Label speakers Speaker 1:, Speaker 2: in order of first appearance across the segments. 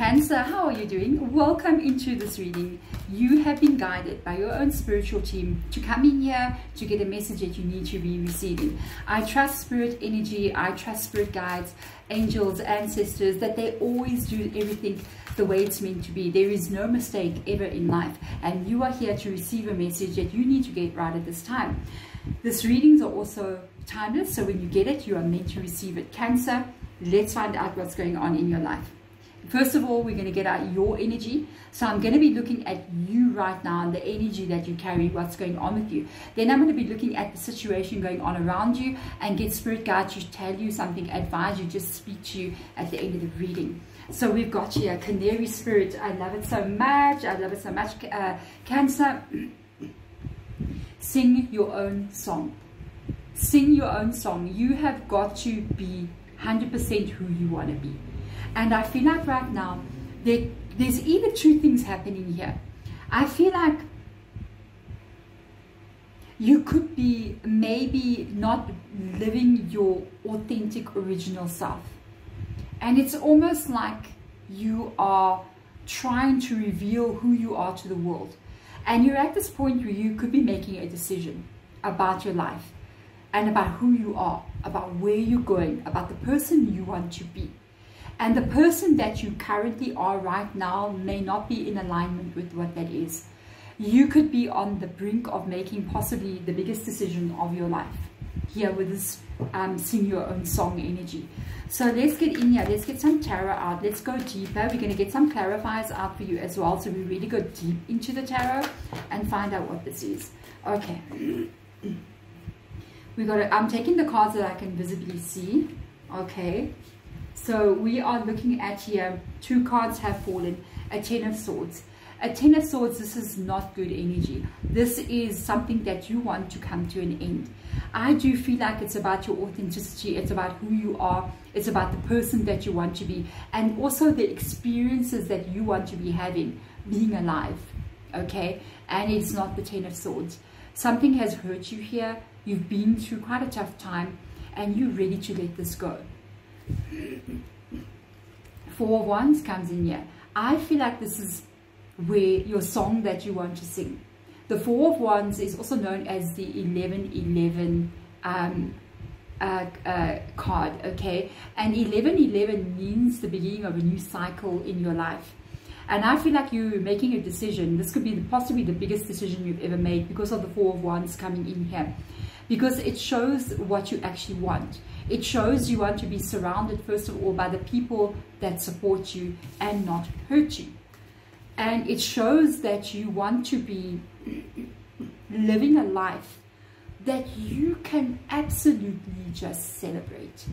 Speaker 1: Cancer, how are you doing? Welcome into this reading. You have been guided by your own spiritual team to come in here to get a message that you need to be receiving. I trust spirit energy, I trust spirit guides, angels, ancestors, that they always do everything the way it's meant to be. There is no mistake ever in life, and you are here to receive a message that you need to get right at this time. These readings are also timeless, so when you get it, you are meant to receive it. Cancer, let's find out what's going on in your life. First of all, we're going to get out your energy. So I'm going to be looking at you right now and the energy that you carry, what's going on with you. Then I'm going to be looking at the situation going on around you and get spirit guides to tell you something, advise you, just speak to you at the end of the reading. So we've got here Canary Spirit. I love it so much. I love it so much. Uh, cancer, sing your own song. Sing your own song. You have got to be 100% who you want to be. And I feel like right now, there, there's either two things happening here. I feel like you could be maybe not living your authentic original self. And it's almost like you are trying to reveal who you are to the world. And you're at this point where you could be making a decision about your life and about who you are, about where you're going, about the person you want to be. And the person that you currently are right now may not be in alignment with what that is. You could be on the brink of making possibly the biggest decision of your life here with this um, sing your own song energy. So let's get in here. Let's get some tarot out. Let's go deeper. We're going to get some clarifiers out for you as well. So we really go deep into the tarot and find out what this is. Okay. We got. To, I'm taking the cards that I can visibly see. Okay. So we are looking at here, two cards have fallen, a Ten of Swords. A Ten of Swords, this is not good energy. This is something that you want to come to an end. I do feel like it's about your authenticity, it's about who you are, it's about the person that you want to be, and also the experiences that you want to be having, being alive, okay? And it's not the Ten of Swords. Something has hurt you here, you've been through quite a tough time, and you're ready to let this go. Four of Wands comes in here. I feel like this is where your song that you want to sing. The Four of Wands is also known as the 1111 um, uh, uh, card, okay? And 1111 means the beginning of a new cycle in your life. And I feel like you're making a decision. This could be possibly the biggest decision you've ever made because of the Four of Wands coming in here. Because it shows what you actually want. It shows you want to be surrounded, first of all, by the people that support you and not hurt you. And it shows that you want to be living a life that you can absolutely just celebrate.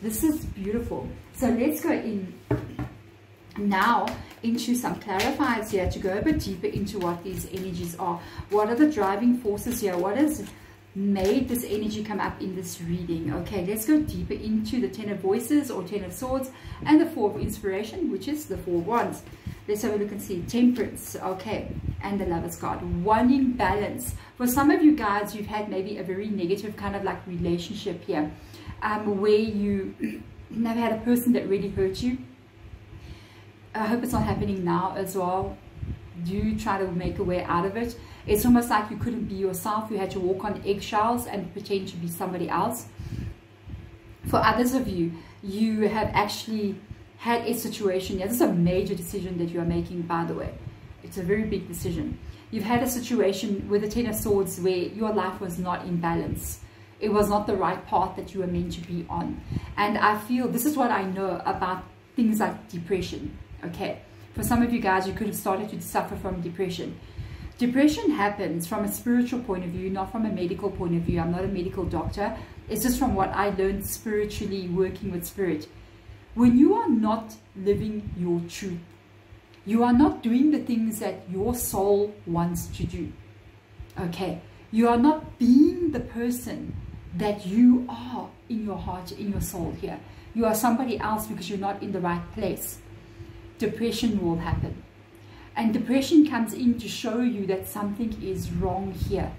Speaker 1: This is beautiful. So let's go in now into some clarifiers here to go a bit deeper into what these energies are. What are the driving forces here? What is made this energy come up in this reading. Okay, let's go deeper into the Ten of Voices or Ten of Swords and the Four of Inspiration, which is the Four Wands. Let's have a look and see. Temperance, okay, and the Lover's card. Wanting balance. For some of you guys, you've had maybe a very negative kind of like relationship here, um, where you never had a person that really hurt you. I hope it's not happening now as well. Do try to make a way out of it it's almost like you couldn't be yourself. You had to walk on eggshells and pretend to be somebody else. For others of you, you have actually had a situation. Yeah, this is a major decision that you are making, by the way. It's a very big decision. You've had a situation with the Ten of Swords where your life was not in balance. It was not the right path that you were meant to be on. And I feel this is what I know about things like depression. Okay. For some of you guys, you could have started to suffer from depression Depression happens from a spiritual point of view, not from a medical point of view. I'm not a medical doctor. It's just from what I learned spiritually working with spirit. When you are not living your truth, you are not doing the things that your soul wants to do. Okay. You are not being the person that you are in your heart, in your soul here. You are somebody else because you're not in the right place. Depression will happen. And depression comes in to show you that something is wrong here.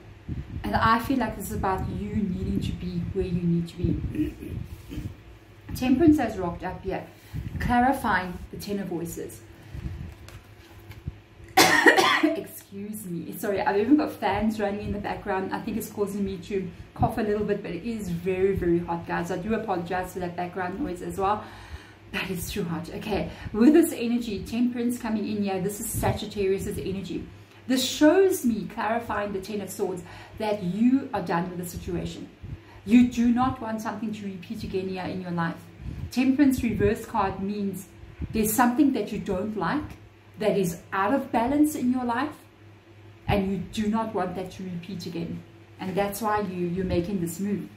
Speaker 1: And I feel like this is about you needing to be where you need to be. Temperance has rocked up here, clarifying the ten of voices. Excuse me. Sorry, I've even got fans running in the background. I think it's causing me to cough a little bit, but it is very, very hot, guys. I do apologize for that background noise as well that is too hot okay. With this energy temperance coming in here this is sagittarius's energy. This shows me clarifying the ten of swords that you are done with the situation. You do not want something to repeat again here in your life. Temperance reverse card means there's something that you don't like that is out of balance in your life and you do not want that to repeat again. And that's why you, you're making this move.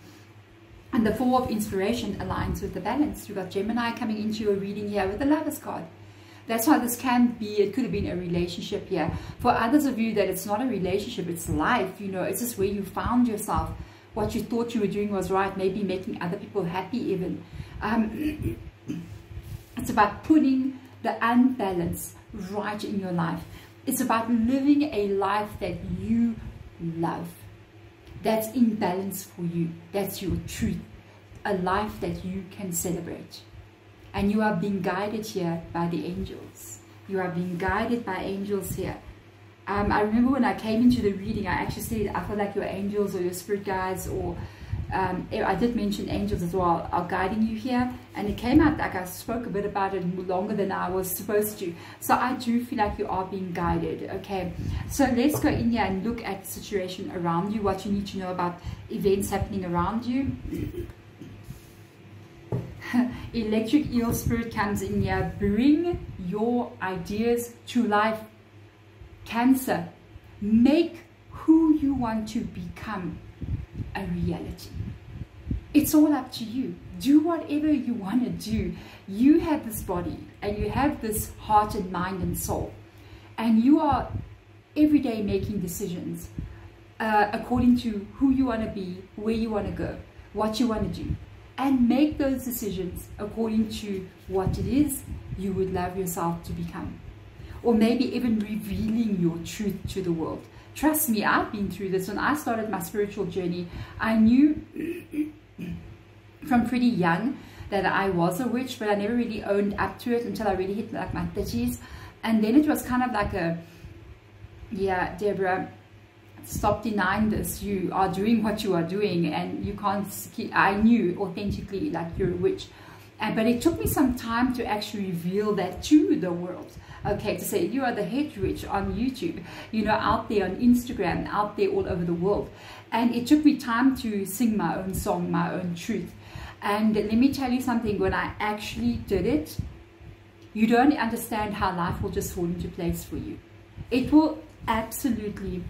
Speaker 1: And the Four of Inspiration aligns with the balance. You've got Gemini coming into your reading here with the Lover's card. That's why this can be, it could have been a relationship here. For others of you that it's not a relationship, it's life, you know, it's just where you found yourself. What you thought you were doing was right, maybe making other people happy even. Um, it's about putting the unbalance right in your life. It's about living a life that you love. That's in balance for you. That's your truth. A life that you can celebrate. And you are being guided here by the angels. You are being guided by angels here. Um, I remember when I came into the reading, I actually said, I feel like your angels or your spirit guides or um, I did mention angels as well are guiding you here. And it came out like I spoke a bit about it longer than I was supposed to. So I do feel like you are being guided okay? So let's go in here and look at the situation around you what you need to know about events happening around you. Electric eel spirit comes in here. Bring your ideas to life. Cancer. Make who you want to become a reality. It's all up to you. Do whatever you want to do. You have this body and you have this heart and mind and soul. And you are every day making decisions uh, according to who you want to be, where you want to go, what you want to do. And make those decisions according to what it is you would love yourself to become. Or maybe even revealing your truth to the world Trust me, I've been through this. When I started my spiritual journey, I knew from pretty young that I was a witch, but I never really owned up to it until I really hit like my 30s. And then it was kind of like a, yeah, Deborah, stop denying this. You are doing what you are doing and you can't, I knew authentically like you're a witch. And, but it took me some time to actually reveal that to the world okay to say you are the Hedge Witch on youtube you know out there on instagram out there all over the world. And it took me time to sing my own song my own truth. And let me tell you something when i actually did it you don't understand how life will just fall into place for you. It will absolutely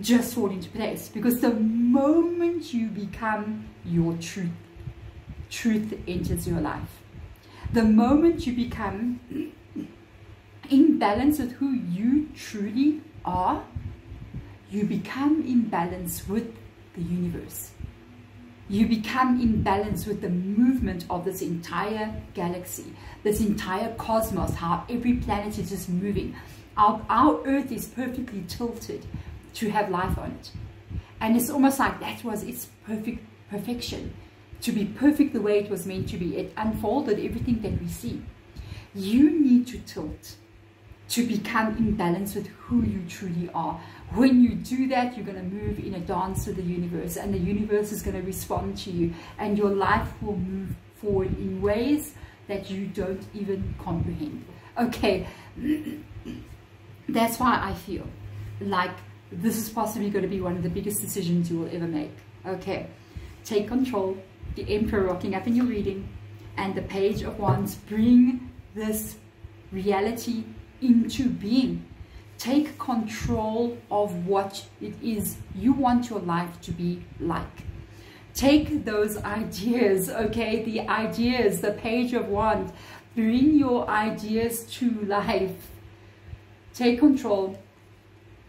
Speaker 1: just fall into place because the moment you become your truth truth enters your life. The moment you become in balance with who you truly are, you become in balance with the universe. You become in balance with the movement of this entire galaxy, this entire cosmos, how every planet is just moving. Our, our earth is perfectly tilted to have life on it. And it's almost like that was its perfect perfection. To be perfect the way it was meant to be. It unfolded everything that we see. You need to tilt to become in balance with who you truly are. When you do that, you're going to move in a dance with the universe, and the universe is going to respond to you, and your life will move forward in ways that you don't even comprehend. Okay, that's why I feel like this is possibly going to be one of the biggest decisions you will ever make. Okay, take control. The Emperor rocking up in your reading, and the Page of Wands bring this reality into being. Take control of what it is you want your life to be like. Take those ideas, okay, the ideas, the page of wands, bring your ideas to life. Take control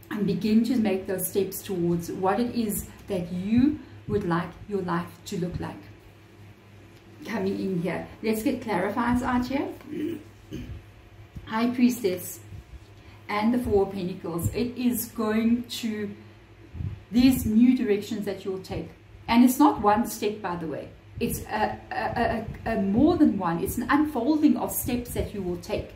Speaker 1: and begin to make those steps towards what it is that you would like your life to look like. Coming in here, let's get clarifiers out here. High Priestess and the Four Pentacles, it is going to these new directions that you'll take. And it's not one step, by the way. It's a, a, a, a more than one. It's an unfolding of steps that you will take.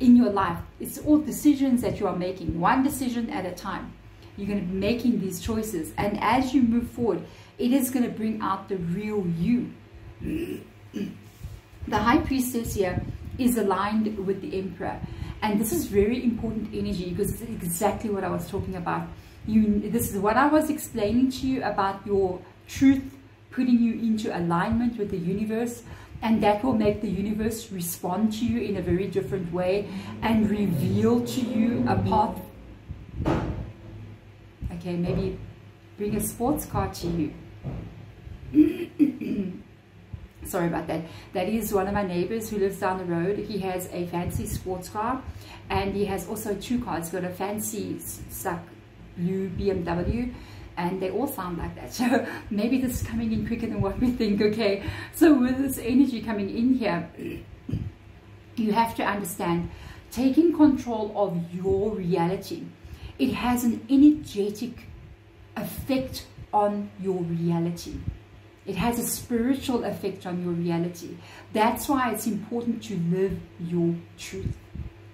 Speaker 1: in your life. It's all decisions that you are making, one decision at a time. You're going to be making these choices. And as you move forward, it is going to bring out the real you. the high priestess here is aligned with the emperor. And this is very important energy because it's exactly what I was talking about. You, this is what I was explaining to you about your truth putting you into alignment with the universe and that will make the universe respond to you in a very different way and reveal to you a path okay maybe bring a sports car to you sorry about that. That is one of my neighbors who lives down the road. He has a fancy sports car and he has also two cars. He's got a fancy suck blue bmw and they all sound like that. So maybe this is coming in quicker than what we think okay? So with this energy coming in here you have to understand taking control of your reality it has an energetic effect on your reality it has a spiritual effect on your reality. That's why it's important to live your truth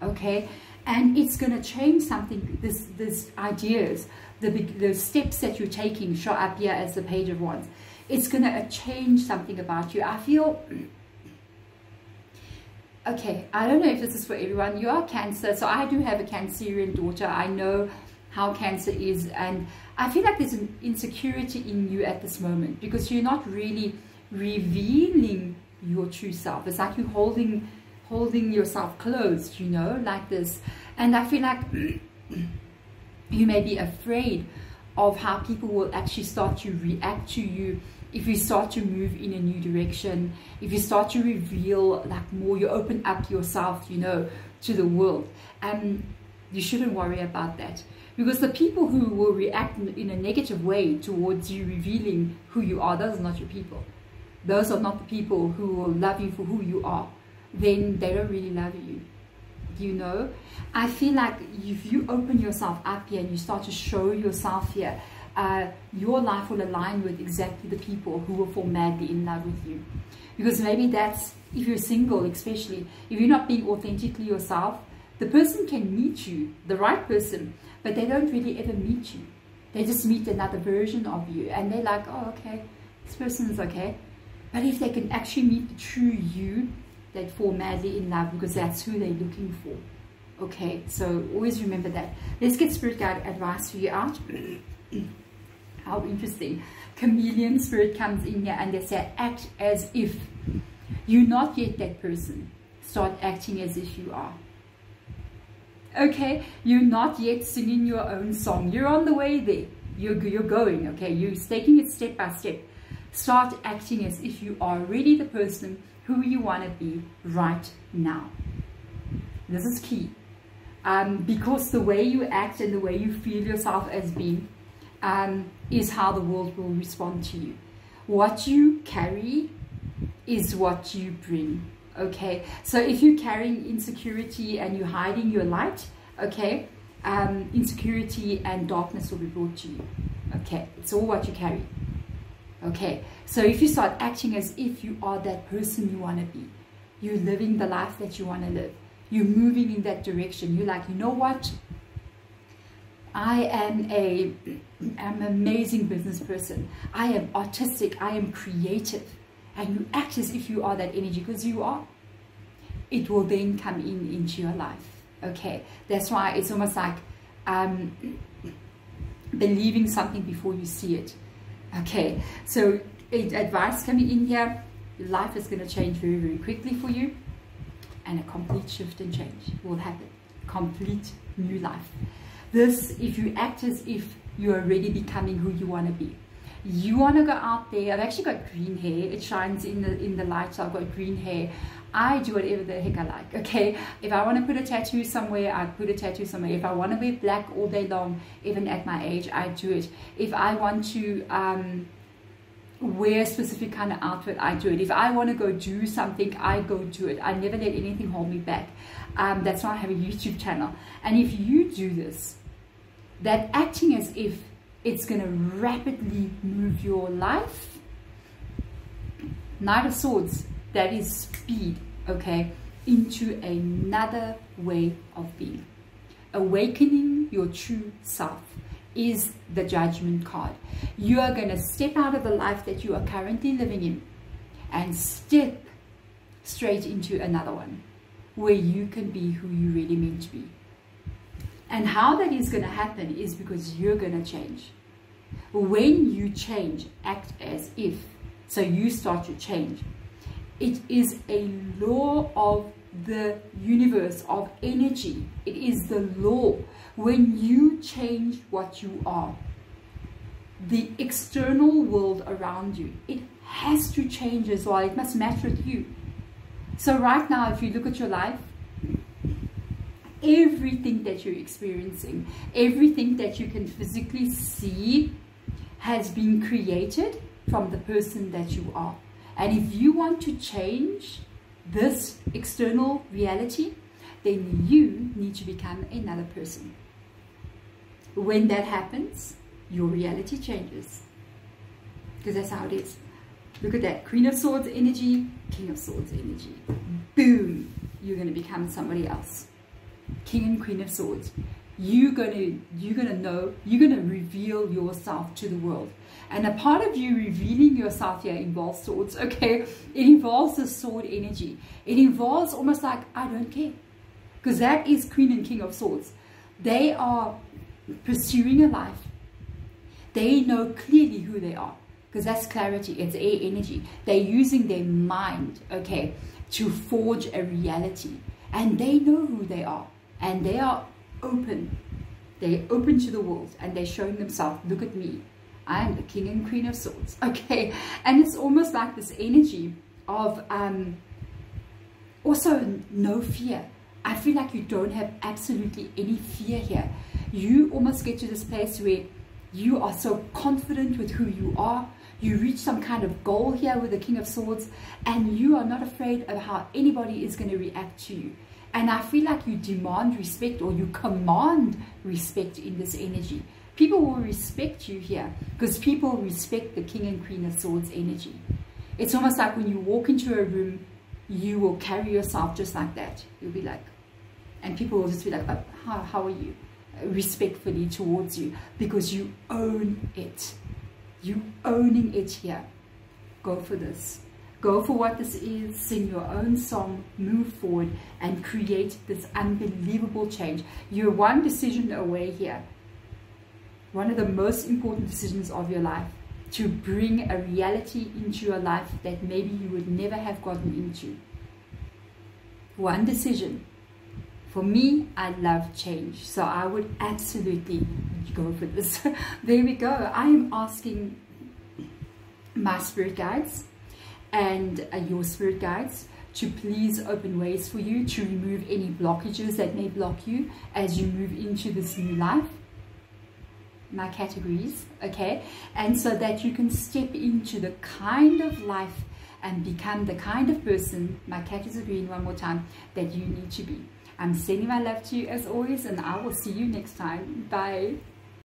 Speaker 1: okay? And it's going to change something this this ideas the, the steps that you're taking show up here as the page of wands. It's going to uh, change something about you. I feel okay i don't know if this is for everyone. You are cancer so i do have a cancerian daughter. I know how cancer is and i feel like there's an insecurity in you at this moment because you're not really revealing your true self. It's like you're holding holding yourself closed you know like this. And i feel like you may be afraid of how people will actually start to react to you if you start to move in a new direction if you start to reveal like more you open up yourself you know to the world. And you shouldn't worry about that because the people who will react in a negative way towards you revealing who you are those are not your people. Those are not the people who will love you for who you are. Then they don't really love you. You know? I feel like if you open yourself up here and you start to show yourself here uh, your life will align with exactly the people who will fall madly in love with you. Because maybe that's if you're single especially if you're not being authentically yourself the person can meet you the right person but they don't really ever meet you they just meet another version of you and they're like oh okay this person is okay but if they can actually meet the true you that fall madly in love because that's who they're looking for. Okay, so always remember that. Let's get spirit guide advice for you out. How interesting. Chameleon spirit comes in here and they say act as if you're not yet that person. Start acting as if you are. Okay, you're not yet singing your own song. You're on the way there. You're, you're going, okay? You're taking it step by step. Start acting as if you are really the person who you want to be right now. This is key. Um, because the way you act and the way you feel yourself as being um, is how the world will respond to you. What you carry is what you bring. Okay, so if you're carrying insecurity and you're hiding your light, okay, um, insecurity and darkness will be brought to you. Okay, it's all what you carry. Okay, so if you start acting as if you are that person you want to be, you're living the life that you want to live, you're moving in that direction, you're like, you know what? I am a am amazing business person. I am artistic. I am creative. And you act as if you are that energy because you are. It will then come in into your life. Okay. That's why it's almost like um, believing something before you see it. Okay, so advice coming in here, life is going to change very, very quickly for you and a complete shift and change will happen. Complete new life. This, if you act as if you're already becoming who you want to be. You want to go out there. I've actually got green hair. It shines in the in the light, so I've got green hair. I do whatever the heck I like, okay? If I want to put a tattoo somewhere, I put a tattoo somewhere. If I want to wear black all day long, even at my age, I do it. If I want to um, wear a specific kind of outfit, I do it. If I want to go do something, I go do it. I never let anything hold me back. Um, that's why I have a YouTube channel. And if you do this, that acting as if it's going to rapidly move your life, Knight of Swords, that is speed, okay? into another way of being. Awakening your true self is the judgment card. You are going to step out of the life that you are currently living in and step straight into another one where you can be who you really meant to be. And how that is going to happen is because you're going to change. When you change, act as if. So you start to change. It is a law of the universe, of energy. It is the law. When you change what you are, the external world around you, it has to change as well. It must match with you. So right now, if you look at your life, everything that you're experiencing, everything that you can physically see has been created from the person that you are. And if you want to change this external reality, then you need to become another person. When that happens, your reality changes. Because that's how it is. Look at that. Queen of Swords energy, King of Swords energy. Boom. You're going to become somebody else. King and Queen of Swords. You're going to, you're to know, you're going to reveal yourself to the world. And a part of you revealing yourself here involves swords, okay? It involves the sword energy. It involves almost like, I don't care. Because that is Queen and King of Swords. They are pursuing a life. They know clearly who they are because that's clarity, it's air energy. They're using their mind, okay, to forge a reality. And they know who they are. And they are open. They're open to the world and they're showing themselves, look at me. I am the king and queen of swords. Okay. And it's almost like this energy of um, also no fear. I feel like you don't have absolutely any fear here. You almost get to this place where you are so confident with who you are you reach some kind of goal here with the King of Swords and you are not afraid of how anybody is going to react to you. And I feel like you demand respect or you command respect in this energy. People will respect you here because people respect the King and Queen of Swords energy. It's almost like when you walk into a room, you will carry yourself just like that. You'll be like, and people will just be like, how, how are you? Respectfully towards you because you own it. You owning it here. Go for this. Go for what this is, sing your own song, move forward and create this unbelievable change. You're one decision away here. One of the most important decisions of your life to bring a reality into your life that maybe you would never have gotten into. One decision. For me, I love change. So I would absolutely go for this. there we go. I am asking my spirit guides and uh, your spirit guides to please open ways for you to remove any blockages that may block you as you move into this new life. My categories okay? And so that you can step into the kind of life and become the kind of person my cat is agreeing one more time that you need to be. I'm sending my love to you as always and i will see you next time. Bye